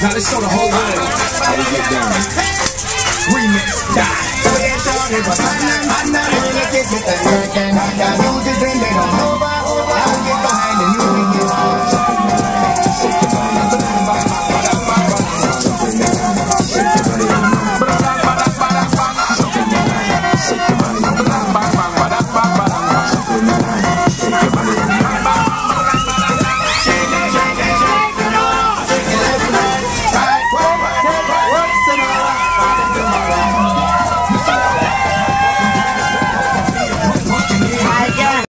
Now let's show the whole world how we get down. Remix, die.